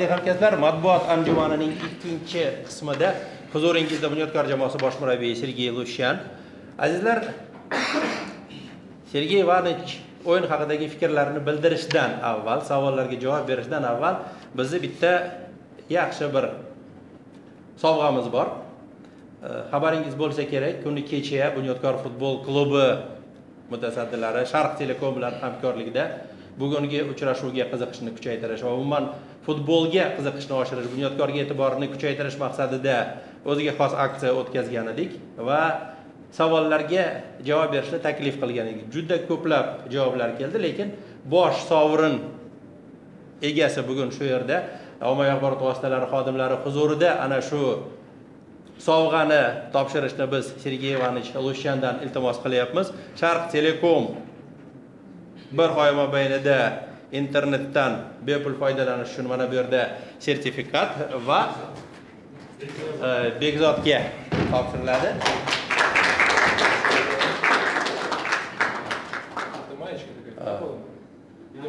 hurmatli hamkasblar matbuot anjumanining ikkinchi qismida huzuringizda bunyodkor jamoasi bosh murabbiyi sergey lushan. Azizlar sergey ivanovich o'yin haqidagi fikrlarini bildirishdan avval savollarga javob berishdan avval bizni bitta yaxshi bir sovg'amiz bor. Xabaringiz bo'lsa kerak kuni kecha bunyodkor futbol klubi mutasaddilari sharq telekom bilan hamkorlikda bugungi uchrashuvga qiziqishni kuchaytirish va umuman futbolga qiziqishni oshirish bunyodkorga e'tiborini kuchaytirish maqsadida o'ziga xos aksiya o'tkazgan edik va savollarga javob berishni taklif qilgan edik juda ko'plab javoblar keldi lekin bosh sovrin egasi bugun shu yerda ommaviy axborot vositalari xodimlari huzurida ana shu sovg'ani topshirishni biz sergey ivanovich lushandan iltimos qilyapmiz. Sharq telekom bir oy mobaynida internetdan bepul foydalanish uchun mana bu yerda sertifikat va e, bekzodga topshiriladi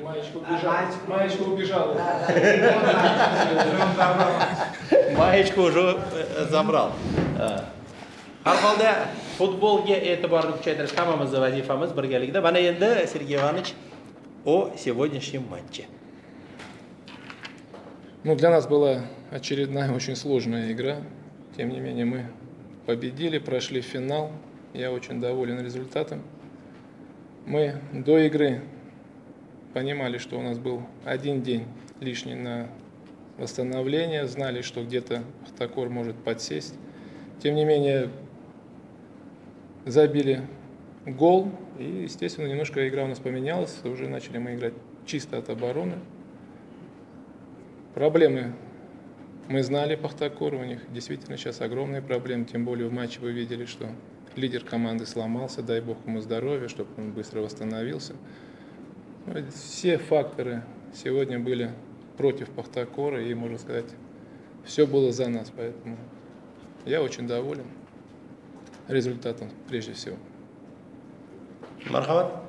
маечка убежала? Маечка убежала. maechka уже э, забрал э, har holda futbolga e'tiborni kuchaytirish hammamizni vazifamiz birgalikda mana endi sergey Ivanovich о сегодняшнем матче Ну, для нас была очередная очень сложная игра. Тем не менее, мы победили, прошли финал. Я очень доволен результатом. Мы до игры понимали, что у нас был один день лишний на восстановление, знали, что где-то Ахтакор может подсесть. Тем не менее, забили гол, и, естественно, немножко игра у нас поменялась, уже начали мы играть чисто от обороны. Проблемы мы знали Пахтакор, у них действительно сейчас огромные проблемы, тем более в матче вы видели, что лидер команды сломался, дай бог ему здоровья, чтобы он быстро восстановился. Ну, все факторы сегодня были против Пахтакора, и, можно сказать, все было за нас, поэтому я очень доволен результатом прежде всего. Marhamat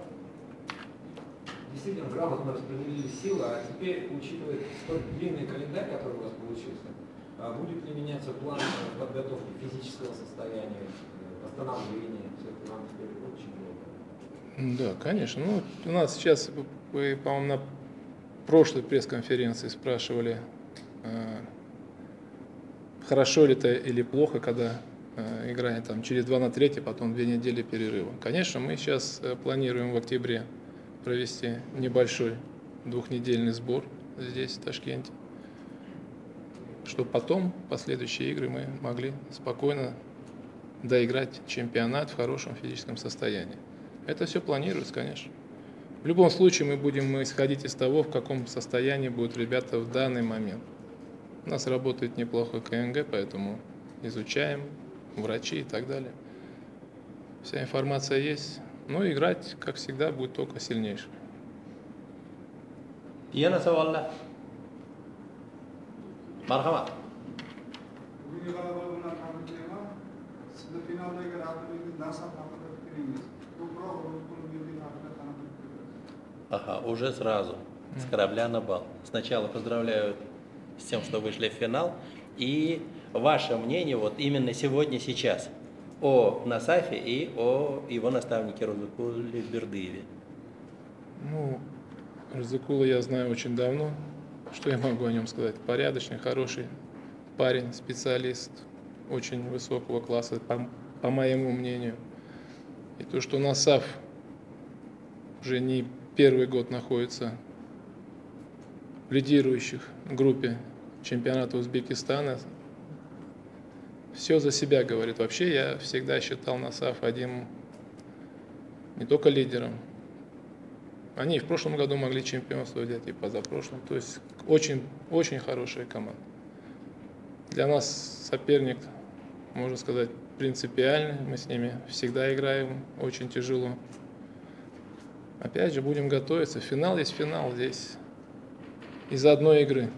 Действительно, грамотно распределили силы, а теперь, учитывая столь длинный календарь, который у вас получился, а будет ли меняться план подготовки физического состояния, восстановления? Все-таки вам теперь очень много. Да, конечно. Ну, у нас сейчас, вы, по-моему, на прошлой пресс-конференции спрашивали, э, хорошо ли это или плохо, когда играем там через 2 на 3, потом две недели перерыва. Конечно, мы сейчас э, планируем в октябре провести небольшой двухнедельный сбор здесь, в Ташкенте, чтобы потом, последующие игры, мы могли спокойно доиграть чемпионат в хорошем физическом состоянии. Это все планируется, конечно. В любом случае мы будем исходить из того, в каком состоянии будут ребята в данный момент. У нас работает неплохо КНГ, поэтому изучаем, врачи и так далее. Вся информация есть. Ну, играть, как всегда, будет только сильнейший. yana savollar marhamat bugungi Ага, уже сразу, с корабля на бал. Сначала поздравляю с тем, что вышли в финал. И ваше мнение вот именно сегодня, сейчас о Насафе и о его наставнике Рузукуле Бердыеве. Ну, Разыкула я знаю очень давно. Что я могу о нем сказать? Порядочный, хороший парень, специалист очень высокого класса, по, по моему мнению. И то, что Насав уже не первый год находится в лидирующих группе чемпионата Узбекистана, все за себя говорит. Вообще я всегда считал Насав одним не только лидером, они в прошлом году могли чемпионство взять, и позапрошлом. То есть очень, очень хорошая команда. Для нас соперник, можно сказать, принципиальный. Мы с ними всегда играем очень тяжело. Опять же, будем готовиться. Финал есть финал здесь. Из одной игры.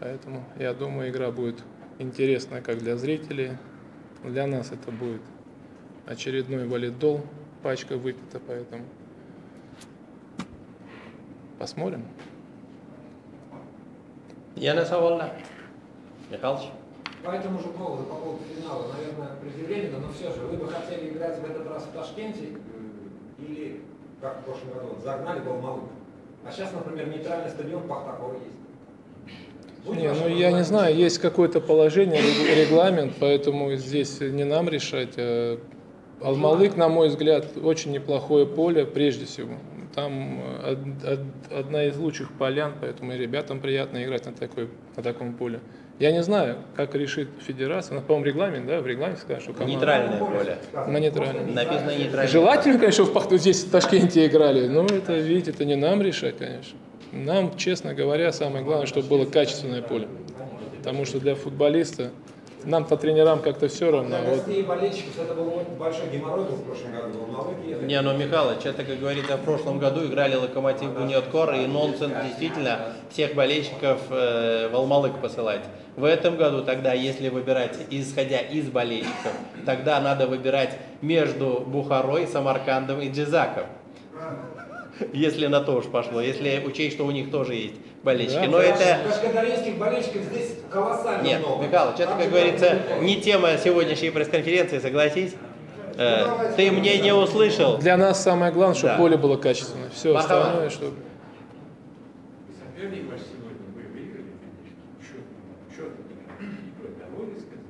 Поэтому, я думаю, игра будет интересная как для зрителей. Для нас это будет очередной валидол. Пачка выпита, поэтому Посмотрим. yana savollar mixalch По этому же поводу, по поводу финала, наверное, преждевременно, но все же, вы бы хотели играть в этот раз в Ташкенте или, как в прошлом году, загнали бы в Малык? А сейчас, например, нейтральный стадион Пахтакова есть. Не, ну я не знаю, есть какое-то положение, регламент, поэтому здесь не нам решать. а Алмалык, на мой взгляд, очень неплохое поле, прежде всего. Там э, од- од- одна из лучших полян, поэтому и ребятам приятно играть на, такой, на таком поле. Я не знаю, как решит федерация. Ну, по-моему, регламент, да, в регламенте сказать, что команда... Нейтральное поле. На нейтральном. Написано нейтральное. Желательно, конечно, в Пахту- здесь в Ташкенте играли, но это, видите, это не нам решать, конечно. Нам, честно говоря, самое главное, чтобы было качественное поле. Потому что для футболиста, нам-то тренерам как-то все равно. Для а Вот болельщиков это был большой геморрой был в прошлом году. Ехать. Не, ну, Михалыч, это, как говорится, в прошлом году играли Локомотив Буниоткор, и нонсенс действительно всех болельщиков э, в Алмалык посылать. В этом году тогда, если выбирать, исходя из болельщиков, тогда надо выбирать между Бухарой, Самаркандом и Джизаком. Если на то уж пошло, если учесть, что у них тоже есть болельщики. Да, Но это... Кашкадаринских болельщиков здесь колоссально Нет, много. Михалыч, это, как говорится, не тема сегодняшней пресс-конференции, согласись. Э, Ты мне не услышал. для нас самое главное, чтобы Да. поле было качественное. Все Махова. остальное, что... Соперник ваш сегодня вы выиграли, конечно, четко, четко, никто довольны сказать.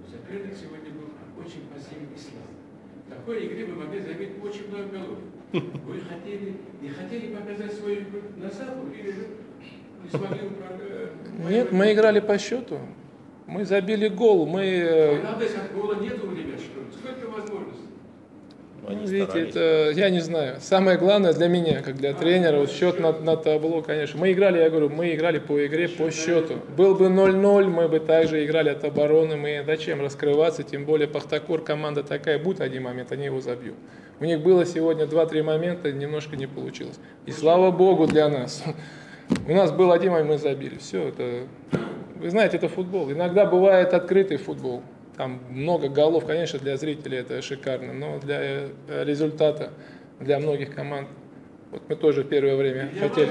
Но соперник сегодня был очень пассивный и слабый. В такой игре вы могли забить очень много голов. Вы хотели, не хотели показать свою игру на Запад или же не смогли управлять? Нет, мы играли по счету. Мы забили гол, мы... э, Правда, от гола нету у ребят, что ли? Сколько возможностей? Ну, они Ну, видите, старались. это, я не знаю. Самое главное для меня, как для тренера, вот счет на, на табло, конечно. Мы играли, я говорю, мы играли по игре, по счету. Был бы 0-0, мы бы также играли от обороны. Мы зачем раскрываться, тем более Пахтакор, команда такая, будет один момент, они его забьют. У них было сегодня 2-3 момента, немножко не получилось. И слава богу для нас. У нас был один момент, мы забили. Все, это... Вы знаете, это футбол. Иногда бывает открытый футбол. Там много голов, конечно, для зрителей это шикарно, но для э, результата, для многих команд, вот мы тоже первое время Я хотели.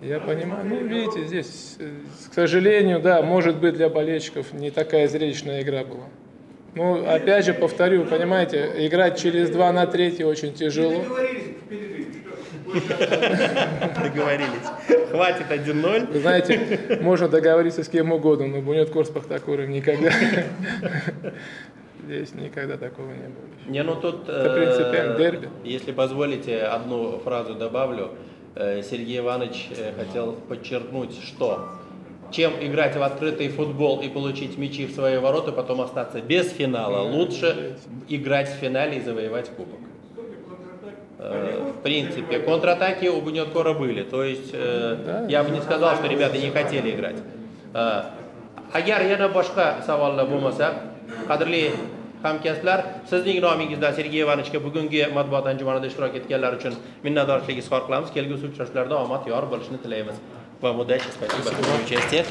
Я понимаю, ну видите, здесь, э, к сожалению, да, может быть для болельщиков не такая зрелищная игра была. Ну, опять же, повторю, понимаете, играть через 2 на 3 очень тяжело. договорились. Хватит 1-0. Вы знаете, можно договориться с кем угодно, но Бунет Кор с Пахтакуром никогда. Здесь никогда такого не было. Не, ну тут, Это принципиально, э, дерби. если позволите, одну фразу добавлю. Э, Сергей Иванович э, хотел подчеркнуть, что чем играть в открытый футбол и получить мячи в свои ворота, потом остаться без финала, лучше играть в финале и завоевать кубок. Э, В принципе, контратаки у Бунеткора были. То есть э, я бы не сказал, что ребята не хотели играть. Э, agar yana boshqa savollar bo'lmasa qadrli hamkasblar sizning nomingizdan sergey ivanovichga bugungi matbuot anjumanida ishtirok etganlari uchun minnatdorchilik izhor qilamiz kelgusi uchrashuvlarda omad yor bo'lishini tilaymiz va удачи спасибо за участие